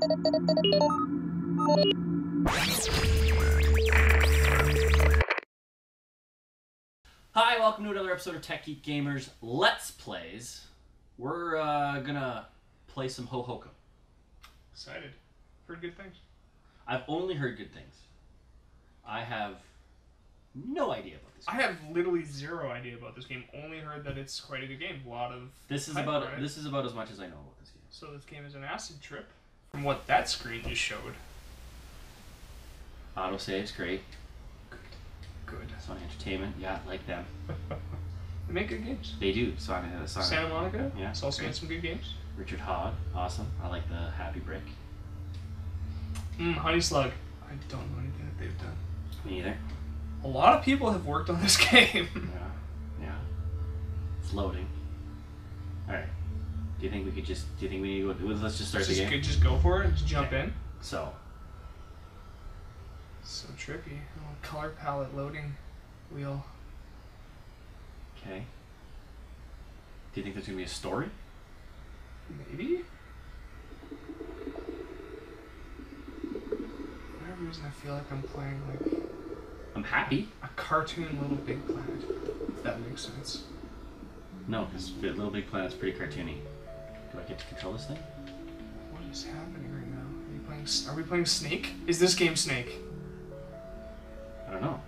Hi, welcome to another episode of Tech Geek Gamers Let's Plays. We're uh, gonna play some Hohokum. Excited. Heard good things. I've only heard good things. I have no idea about this. I have literally zero idea about this game. Only heard that it's quite a good game. A lot of This is about it. this is about as much as I know about this game. So this game is an acid trip. From what that screen just showed. Autosave's great. Good. Good. Sony Entertainment, yeah, like them. They make good games. They do. Sonic, uh, Sonic. Santa Monica. Yeah, It's also made some good games. Richard Hogg, awesome. I like the Happy Brick. Mm, Honeyslug. I don't know anything that they've done. Me either. A lot of people have worked on this game. Yeah, yeah. It's loading. All right. Do you think we could just? Do you think we need to go? Let's just start just, the game. go- just go for it. Just jump in. So, So trippy. Oh, color palette loading wheel. okay. Do you think there's gonna be a story? Maybe? For whatever reason, I feel like I'm playing like I'm happy. a cartoon Little Big Planet. If that makes sense. No, because Little Big Planet's pretty cartoony. Do I get to control this thing? What is happening right now? Are you playing? Are we playing Snake? Is this game Snake? I don't know.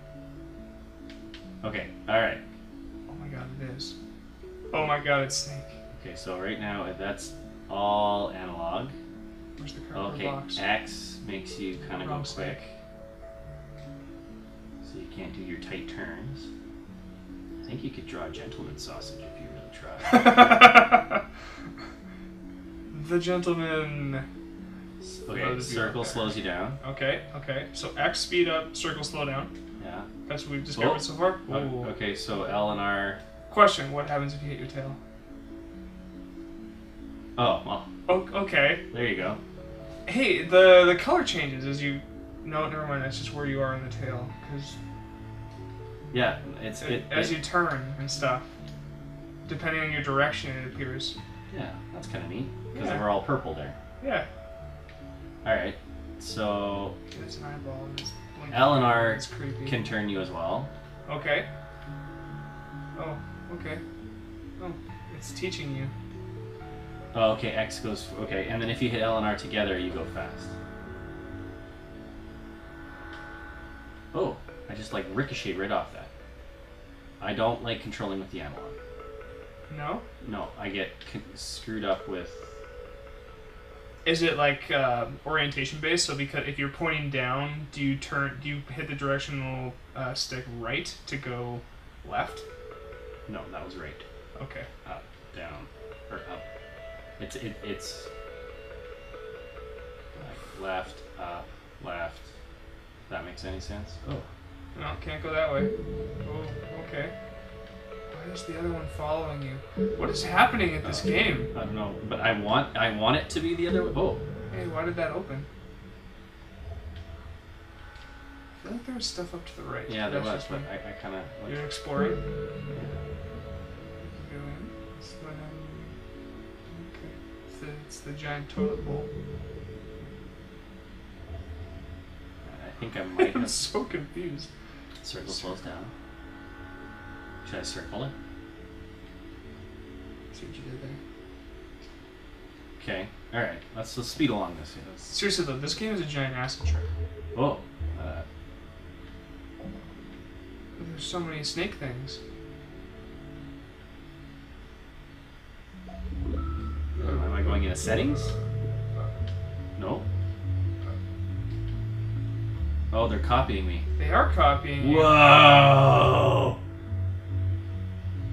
Okay. All right. Oh my god, it is. Oh my god, it's Snake. Okay. So right now that's all analog. Where's the cardboard Okay. box? X makes you kind of go quick, Snake. so you can't do your tight turns. I think you could draw a gentleman sausage if you really tried. the gentleman. Okay, Those of you circle slows you down. Okay, okay. So X speed up, circle slow down. Yeah. That's what we've discovered Oh. so far. Ooh. Okay, so L and R. Question: What happens if you hit your tail? Oh, well, Oh, okay. there you go. Hey, the the color changes as you. No, never mind. That's just where you are in the tail, because Yeah, it's it. as it- you turn and stuff, depending on your direction, it appears. Yeah, that's kind of neat because Yeah. we're all purple there. Yeah. All right, so It's an eyeball and it's blinking. L It's creepy. can turn you as well. Okay. Oh, okay. Oh, it's teaching you. Oh, okay, X goes. Okay, and then if you hit L and R together, you go fast. Oh, I just like ricocheted right off that. I don't like controlling with the analog. No. No, I get con- screwed up with. Is it like uh, orientation based? So because if you're pointing down, do you turn? Do you hit the directional uh, stick right to go left? No, that was right. Okay. Up, down, or up. It's it, it's like left, up, left. If that makes any sense? Oh, No, can't go that way. Oh, okay. Why is the other one following you? What is happening at this game? I don't know, but I want I want it to be the other. Oh, Hey, why did that open? I feel like there was stuff up to the right. yeah, there was, but. I, I kind of. You're exploring. Go in. Slow. Okay. It's the, it's the giant toilet bowl. I think I might I'm have so confused. circle slows down. Should I circle it? See what you did there. Okay. All right. Let's let's speed along this. here. Let's- Seriously though, this game is a giant acid trip. Oh. Uh, There's so many snake things. am I going into settings? No. Oh, they're copying me. They are copying. you. Whoa!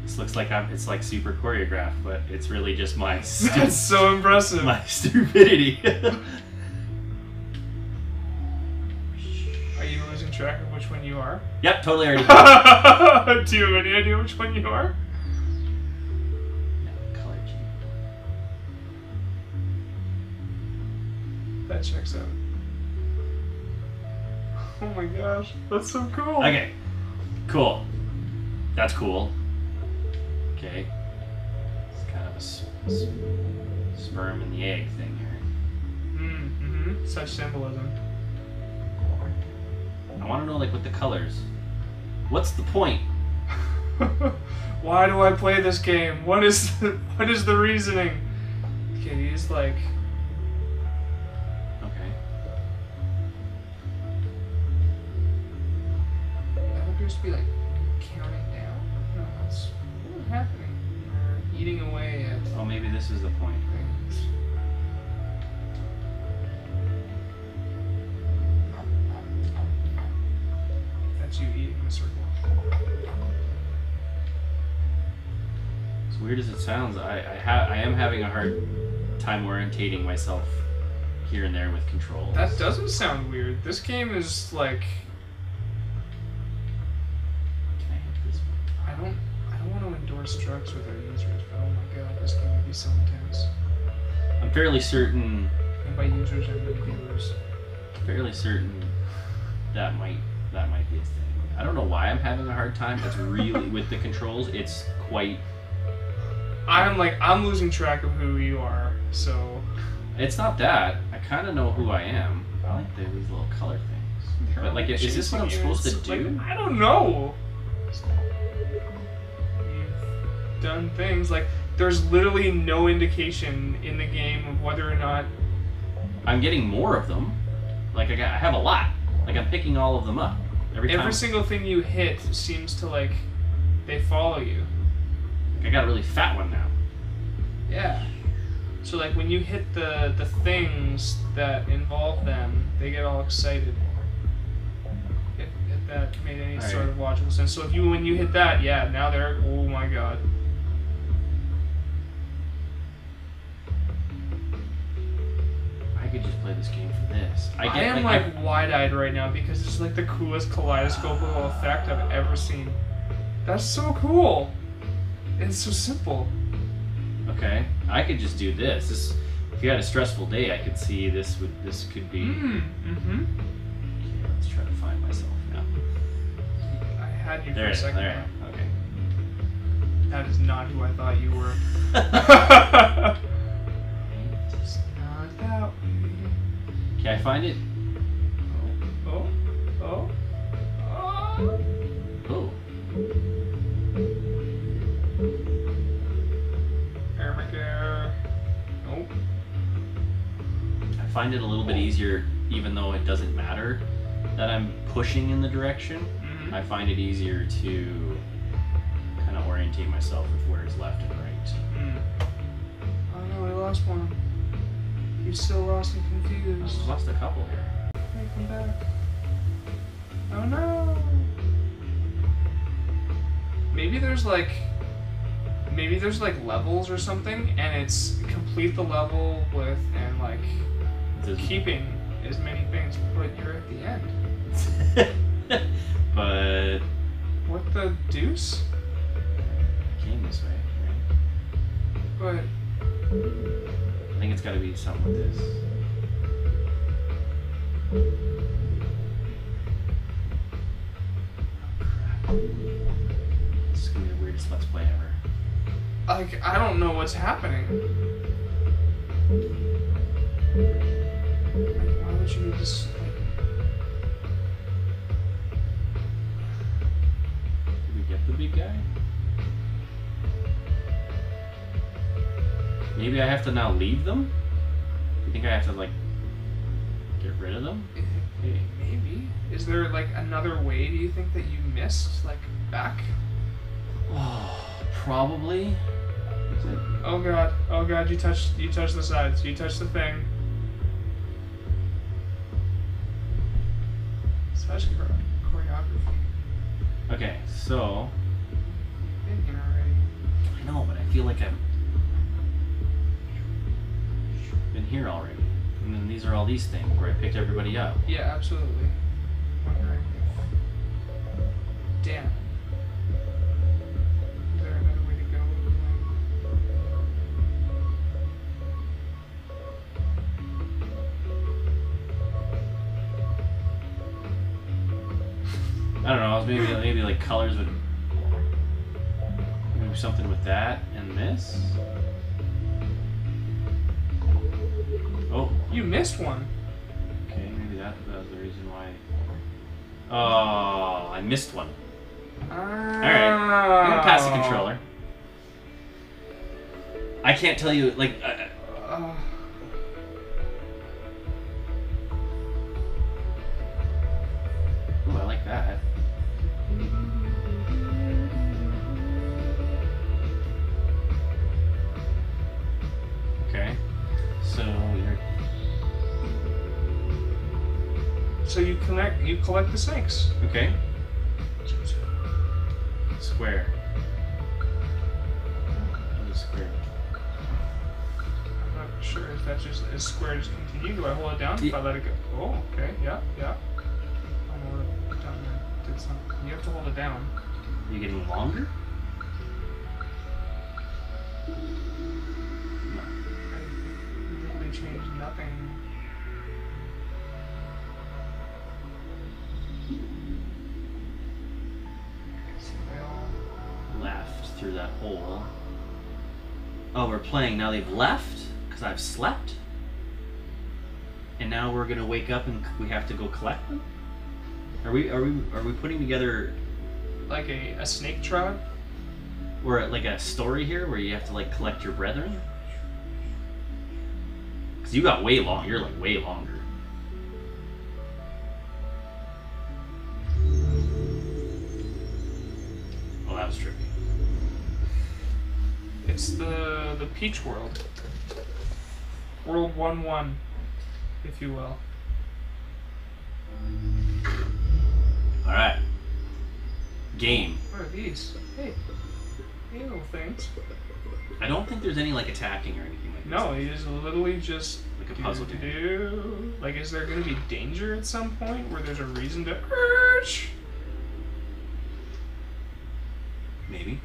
This looks like I'm. It's like super choreographed, but it's really just my stu- That's so impressive. my stupidity. Are you losing track of which one you are? yep, totally already. Do you have any idea which one you are? G. That checks out. Oh my gosh, that's so cool. Okay, cool. That's cool. Okay. It's kind of a s- s- sperm and the egg thing here. Mm-hmm. such symbolism. I want to know like with the colors. What's the point? Why do I play this game? What is the, what is the reasoning? Okay, he's like Okay. that appears to be like counting down. No, that's what's happening. They're eating away at Oh, maybe this is the point. things. That's you eating a circle. As weird as it sounds, I I, ha- I am having a hard time orientating myself here and there with controls. That doesn't sound weird. This game is like don't want to endorse drugs with our users, but oh my god, this game would be so intense. I'm fairly certain, And by users I mean viewers. fairly certain that might that might be a thing. I don't know why I'm having a hard time. It's really with the controls. It's quite. I'm like I'm losing track of who you are, so It's not that. I kind of know who I am. I like the, these little color things. But like, is this what I'm supposed to It's like, do? I don't know. Done things like there's literally no indication in the game of whether or not I'm getting more of them. Like I got, I have a lot. Like I'm picking all of them up every time. every single thing you hit seems to like they follow you. I got a really fat one now. Yeah. So like when you hit the the things that involve them, they get all excited. If, if that made any Alright. sort of logical sense. So if you when you hit that, yeah, now they're oh my god. Could just play this game for this. I I, am like, like, wide-eyed right now because it's like the coolest kaleidoscope of effect I've ever seen. That's so cool. It's so simple. Okay. I could just do this. This. If you had a stressful day, I could see this would this could be. Mm. Mm-hmm. Okay, let's try to find myself now. I had you There, for a it is, second. there. Okay. That is not who I thought you were. Can I find it? Oh, oh, oh. Oh. Armageddon. Nope. I find it a little bit easier, even though it doesn't matter that I'm pushing in the direction. Mhm. I find it easier to kind of orientate myself with where is left and right. Mm. Oh no, I lost one. You're still lost and confused. I've lost a couple here. Hey, come back. Oh no. Maybe there's like maybe there's like levels or something and it's complete the level with and like Does- keeping as many things, but you're at the end. but What the deuce? Came this way, right? But I think it's got to be something with this. Oh, this is gonna be the weirdest let's play ever. like I don't know what's happening. Like, why would you just like Did we get the big guy? Maybe I have to now leave them? You think I have to like get rid of them? Eh, hey. maybe? Is there like another way do you think that you missed? Like back? Oh, probably. Oh god, oh god, you touched you touched the sides, you touched the thing. Chore- choreography. Okay, so Been here already. I know, but I feel like I've here already. And then these are all these things where I picked everybody up. Yeah, absolutely. Damn. Is there another way to go? I don't know. I was maybe maybe like colors would maybe something with that and this. You missed one. Okay, maybe that. That was the reason why. Oh, I missed one. Alright. I'm gonna pass the controller. I can't tell you like. Uh, collect the snakes. okay. Square. Is square. I'm not sure if that's just is square just continue. Do I hold it down? If I let it go. Oh, okay. Yeah, yeah. I know down there did something. You have to hold it down. Are you getting longer? No. I literally changed nothing. Through that hole. Oh, we're playing. Now they've left because I've slept. And now we're gonna wake up and we have to go collect them. Are we? Are we? Are we putting together Like a, a snake tribe? or like a story here where you have to like collect your brethren? Because you got way long. You're like way longer. Oh, that was trippy. It's the the Peach World. World one one, if you will. All right. Game. What are these? Hey, hey little things. I don't think there's any like attacking or anything like No, it is literally just Like a puzzle game. do. Like, is there going to be danger at some point where there's a reason to urge? Maybe.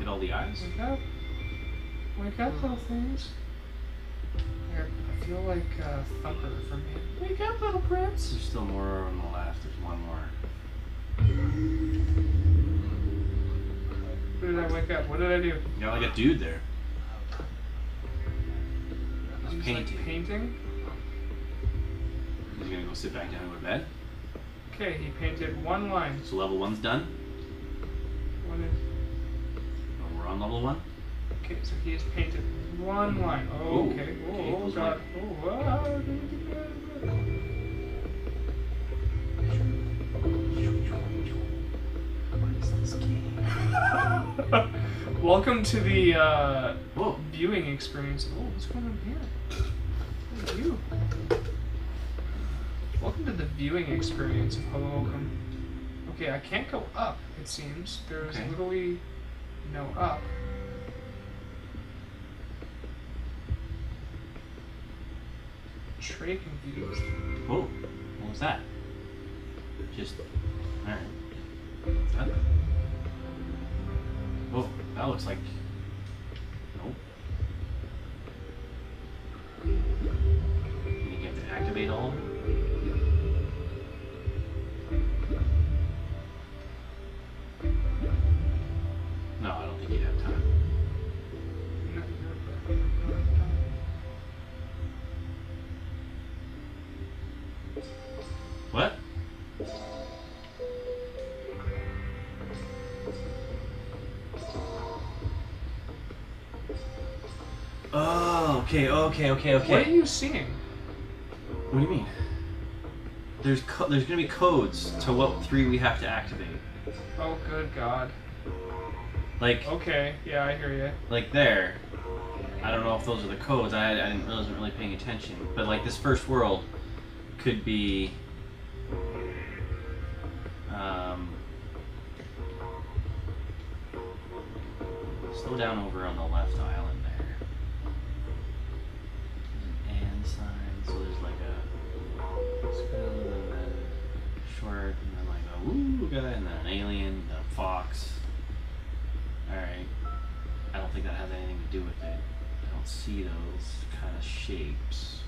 Hit all the eyes. wake up! Wake up, little things. I feel like uh, Thumper from me. Wake up, little prince. There's still more on the left. There's one more. What did I wake up? What did I do? You got like a dude there. I'm painting. Like, painting. He's gonna go sit back down and go to bed. Okay, he painted one line. So level one's done. What is? Oh, we're on level one. Okay, so he has painted one line. Oh, Ooh, okay. Oh, okay, oh god. Oh, What is this game? Welcome to the uh, Whoa. viewing experience. Oh, what's going on here? What are you? Welcome to the viewing experience of Hohokum. Okay, I can't go up, it seems. There's Okay. literally no up. Trey confused. Oh, What was that? Just. Alright. Oh, that looks like. Okay, okay, okay. What are you seeing? What do you mean? There's co- there's gonna be codes to what three we have to activate. Oh, good God. Like Okay, yeah, I hear you. like there. I don't know if those are the codes. I, I didn't I wasn't really paying attention. But like this first world could be um, slow down over on the left island and then an alien, a fox. Alright. I don't think that has anything to do with it. I don't see those kind of shapes.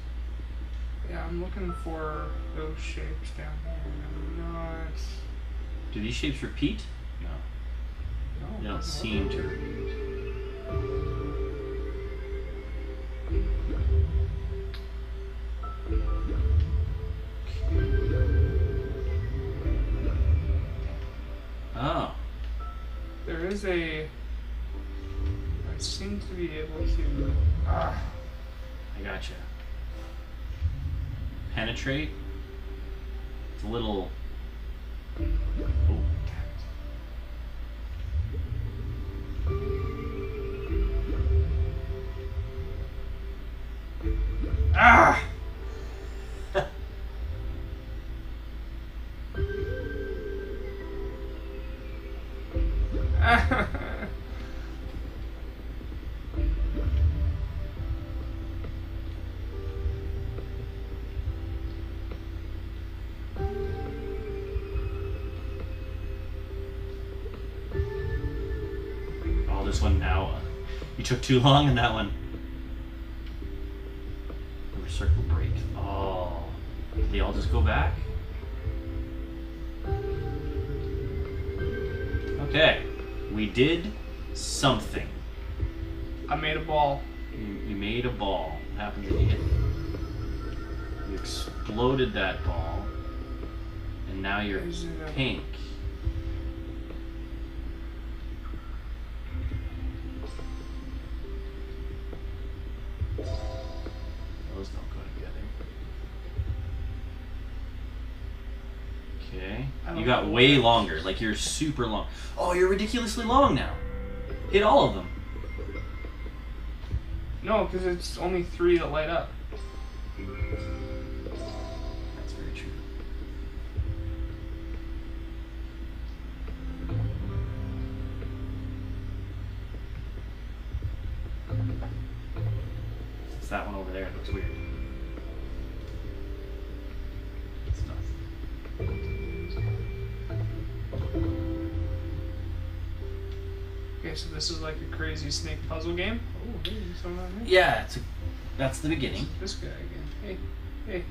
Yeah, I'm looking for those shapes down here. I'm not. Do these shapes repeat? No. No, They don't no. seem to repeat. Is a. I seem to be able to. Ah, I gotcha. Penetrate. It's a little. One now. uh, You took too long in that one. Over circle break. Oh. They all just go back? Okay. We did something. I made a ball. You, you made a ball. What happens when you hit You exploded that ball. And now you're Is it pink. Way longer. Like you're super long. Oh, you're ridiculously long now. Hit all of them. No, because it's only three that light up. Snake puzzle game. Oh, hey, someone on. Yeah, it's a, that's the beginning. This guy again. Hey, hey,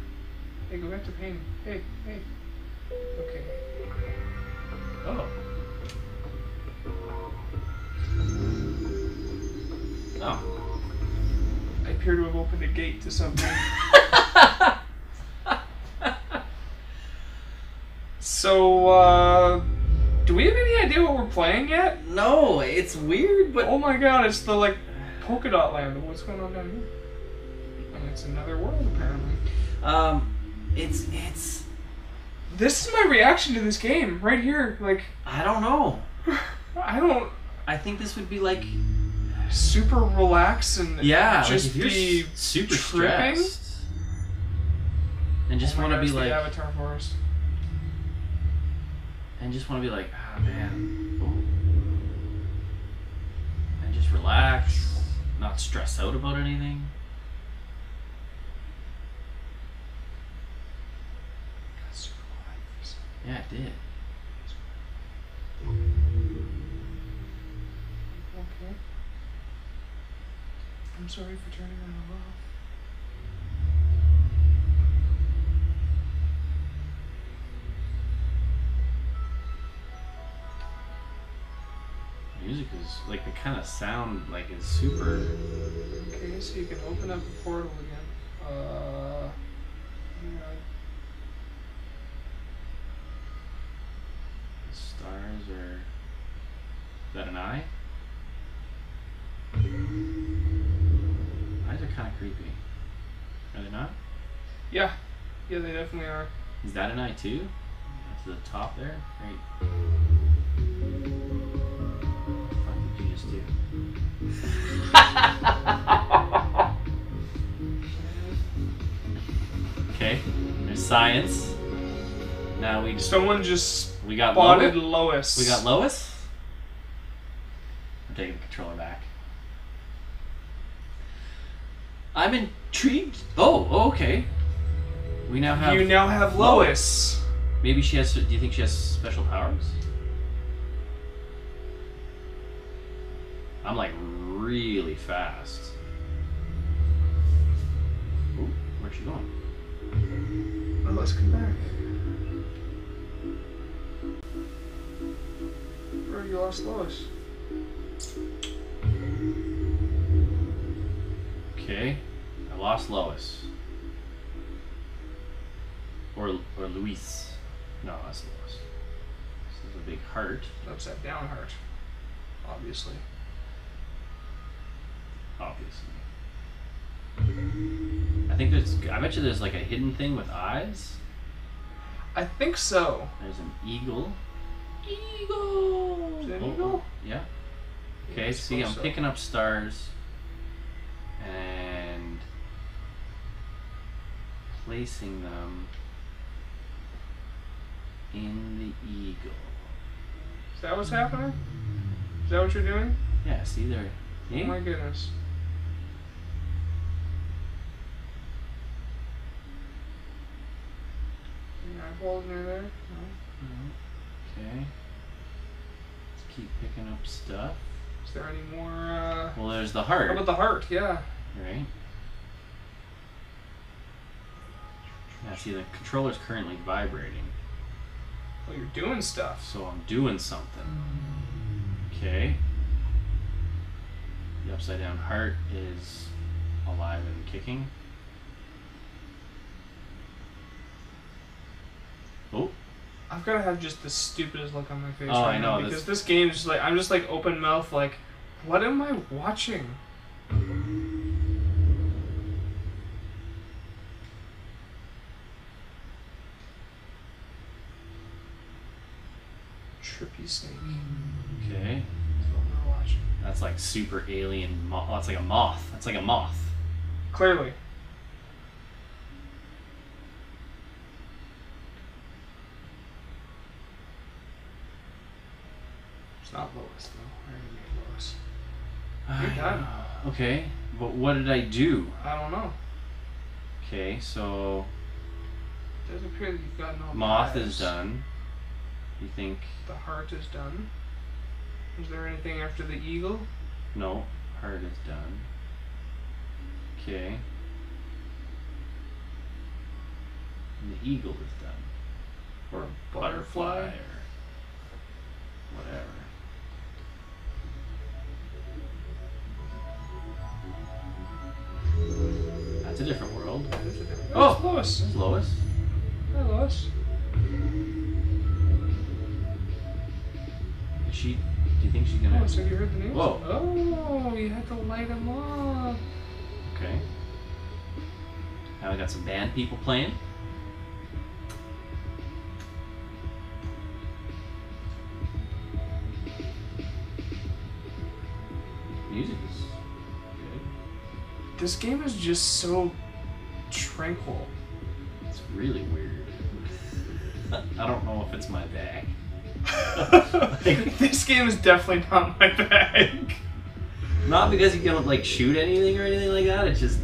hey, go back to painting. Hey, hey. Okay. Oh. Oh. I appear to have opened a gate to something. so, uh, do we have any idea what we're playing yet? no, it's weird, but Oh my god, it's the like polka dot land. What's going on down here? And it's another world apparently. um, it's it's This is my reaction to this game right here. Like, I don't know. I don't I think this would be like super relax and yeah, just like if you're be super tripping. stressed and just Oh want to God, be it's the like Avatar Forest. And just want to be like ah man, and just relax, not stress out about anything. Got super quiet for a second. Yeah, it did. Okay. I'm sorry for turning that off. Is like the kind of sound like is super. Okay, so you can open up the portal again. Uh, yeah, Stars are. Is that an eye? Eyes are kind of creepy. Are they not? yeah, yeah, they definitely are. Is that an eye too? That's the top there? Great. Okay, there's science. Now we just Someone just we got spotted Lois. Lois. We got Lois. I'm taking the controller back. I'm intrigued. Oh, oh, okay. We now have. You now have Lois. Maybe she has. Do you think she has special powers? I'm like really fast. Ooh, where's she going? Let's come back. Where you lost Lois? Okay, I lost Lois. Or or Luis. No, that's Lois. This is a big heart. Upside down heart. obviously. Obviously. I think there's. I bet you there's like a hidden thing with eyes. I think so. There's an eagle. Eagle. Is that an Oh, eagle? Yeah. Yeah, Okay. I See, I'm so. picking up stars. And placing them in the eagle. Is that what's happening? Is that what you're doing? Yeah. See there. Oh my goodness. Any eyeballs near there? No. Okay. Let's keep picking up stuff. Is there any more? Uh... Well, there's the heart. How heart, about the heart? Yeah. right? Yeah, see, the controller's currently vibrating, Well, you're doing stuff. so I'm doing something. Okay. The upside down heart is alive and kicking. Oh, I've got to have just the stupidest look on my face Oh, right I know, now because this- this game is just like I'm just like open mouth like, what am I watching? Trippy snake. okay. That's what we're watching. That's like super alien. Mo- oh, that's like a moth. That's like a moth. Clearly. It's not Lois though. I already made Lois. You're done. Okay, but what did I do? I don't know. Okay, so It does appear that you've gotten all the moth eyes. is done. You think The heart is done. Is there anything after the eagle? no? Heart is done. Okay. And the eagle is done. Or butterfly? or whatever. That's a different world. Oh, Lois. There's Lois. Hi, Lois. Is she? Do you think she's gonna? Oh, so you heard the news? Whoa. Oh, you had to light them up. Okay. Now we got some band people playing. Music. This game is just so tranquil. It's really weird. I don't know if it's my bag. this game is definitely not my bag. Not because you don't like shoot anything or anything like that. It's just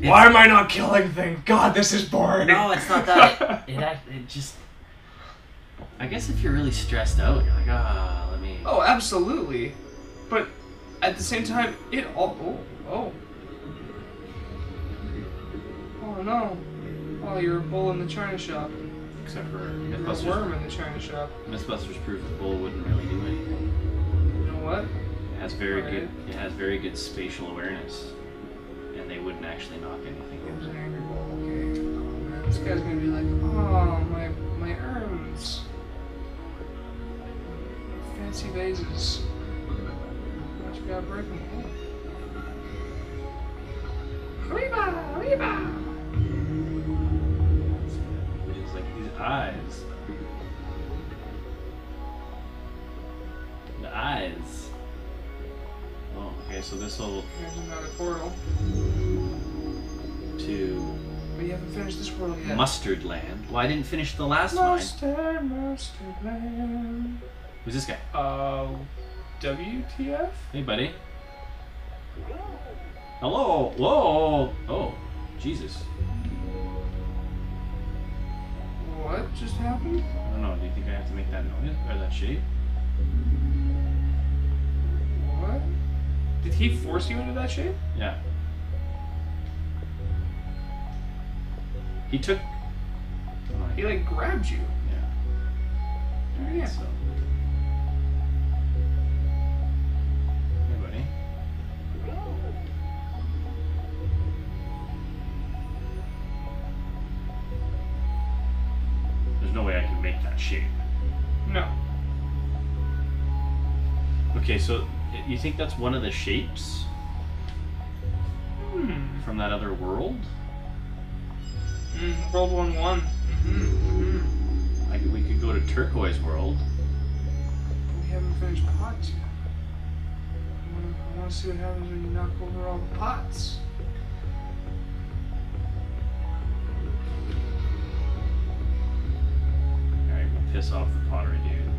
Why am I not killing things? God, this is boring. no, it's not that. It, it, it just. I guess if you're really stressed out, you're like, ah, let me. oh, absolutely. But at the same time, it all. Oh, oh. Oh no. Oh, you're a bull in the china shop. Except for You're a worm in the china shop. Mythbusters proved the bull wouldn't really do anything. You know what? It has very Right. good. It has very good spatial awareness, and they wouldn't actually knock anything It was an angry bull. Okay. Oh man, this guy's gonna be like, oh my my urns. Fancy vases. You gotta break them? Reba, Reba. It's like these eyes. The eyes. Oh, okay. So this will There's another portal. to But you haven't finished this world yet. Mustard Land. Well, I didn't finish the last one. Mustard, mustard land. Who's this guy? Uh, WTF? Hey, buddy. Hello. Whoa. Oh, Jesus. What just happened? I don't know. Do you think I have to make that noise or that shape? What? Did he force you into that shape? Yeah. He took. He like grabbed you. yeah. Yeah. so. There's no way I can make that shape. No. Okay, so you think that's one of the shapes Hmm. from that other world? Mm, World One One. Mm-hmm. Like we could go to Turquoise World. We haven't finished pots yet. I wanna see what happens when you knock over all the pots. Piss off the pottery dude.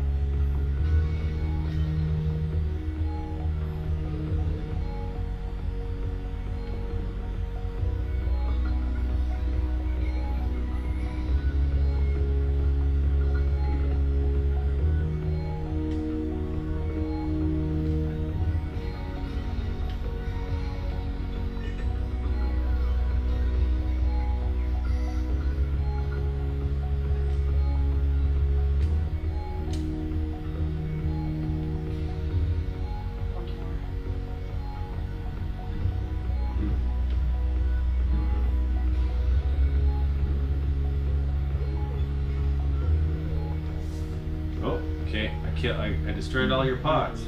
I, I destroyed all your pots,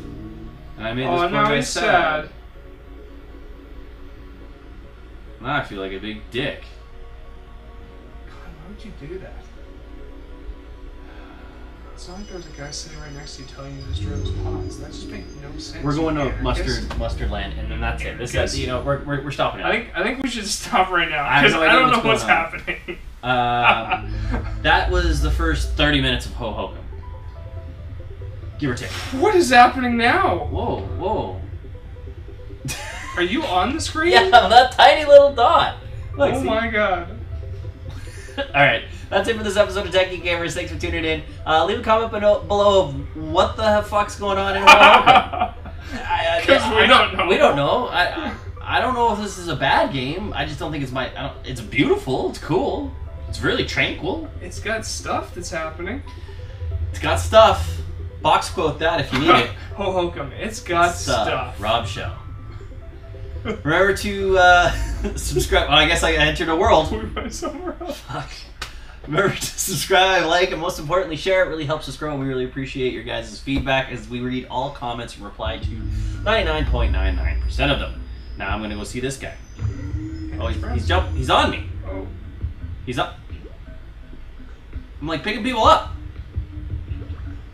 and I made this Oh, poor now guy he's sad. sad. Now I feel like a big dick. God, why would you do that? It's not like there was a guy sitting right next to you telling you to destroy those pots. That just makes no sense. We're going to anarchist. mustard mustard land, and then that's it. This Anarchist. is you know we're, we're, we're stopping it. I think I think we should stop right now I because no I, don't know what's what's on. happening. Um, that was the first 30 minutes of Hohokum. Give or take. what is happening now? Whoa, whoa. Are you on the screen? yeah, that tiny little dot. Look, oh see? my god. Alright, that's it for this episode of Tech Geek Gamers. Thanks for tuning in. Uh, leave a comment below, below of what the fuck's going on in Hohokum. I- I- 'Cause we I- don't know. We don't know. I, I I don't know if this is a bad game. I just don't think it's my. I don't, it's beautiful. It's cool. It's really tranquil. It's got stuff that's happening. It's got stuff. Box quote that if you need it. Hohokum. It's got stuff. Rob Show. Remember to uh, subscribe. Well, I guess I entered a world. We went somewhere else. Fuck. Remember to subscribe, like, and most importantly, share. It really helps us grow, and we really appreciate your guys' feedback as we read all comments and reply to 99.99% of them. Now I'm gonna go see this guy. Oh, he's, he's jump. He's on me. Oh. He's up. I'm like picking people up.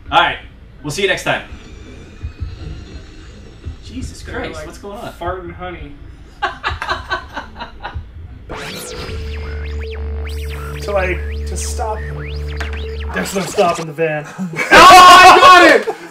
All right. We'll see you next time. Jesus Christ, like what's going on? Fart and honey. to like to stop him. There's no stopping the van. oh, I got it!